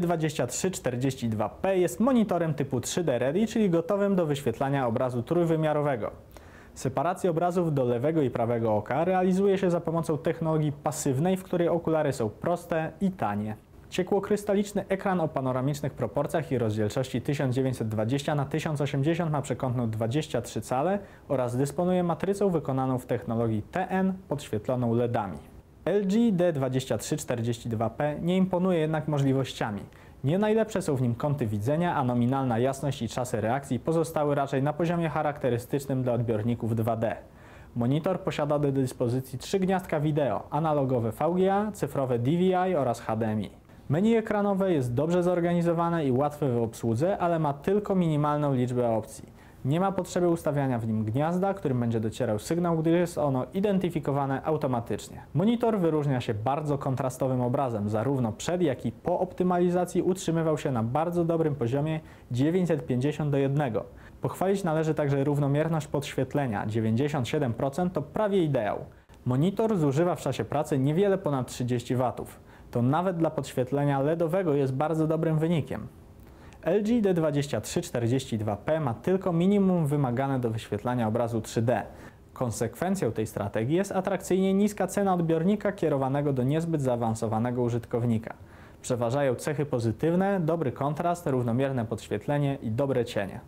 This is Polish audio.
D2342P jest monitorem typu 3D Ready, czyli gotowym do wyświetlania obrazu trójwymiarowego. Separację obrazów do lewego i prawego oka realizuje się za pomocą technologii pasywnej, w której okulary są proste i tanie. Ciekłokrystaliczny ekran o panoramicznych proporcjach i rozdzielczości 1920 na 1080 ma przekątną 23 cale oraz dysponuje matrycą wykonaną w technologii TN podświetloną LEDami. LG D2342P nie imponuje jednak możliwościami. Nie najlepsze są w nim kąty widzenia, a nominalna jasność i czasy reakcji pozostały raczej na poziomie charakterystycznym dla odbiorników 2D. Monitor posiada do dyspozycji trzy gniazdka wideo, analogowe VGA, cyfrowe DVI oraz HDMI. Menu ekranowe jest dobrze zorganizowane i łatwe w obsłudze, ale ma tylko minimalną liczbę opcji. Nie ma potrzeby ustawiania w nim gniazda, którym będzie docierał sygnał, gdyż jest ono identyfikowane automatycznie. Monitor wyróżnia się bardzo kontrastowym obrazem, zarówno przed jak i po optymalizacji utrzymywał się na bardzo dobrym poziomie 950 do 1. Pochwalić należy także równomierność podświetlenia, 97% to prawie ideał. Monitor zużywa w czasie pracy niewiele ponad 30 W. To nawet dla podświetlenia LEDowego jest bardzo dobrym wynikiem. LG D2342P ma tylko minimum wymagane do wyświetlania obrazu 3D. Konsekwencją tej strategii jest atrakcyjnie niska cena odbiornika kierowanego do niezbyt zaawansowanego użytkownika. Przeważają cechy pozytywne, dobry kontrast, równomierne podświetlenie i dobre cienie.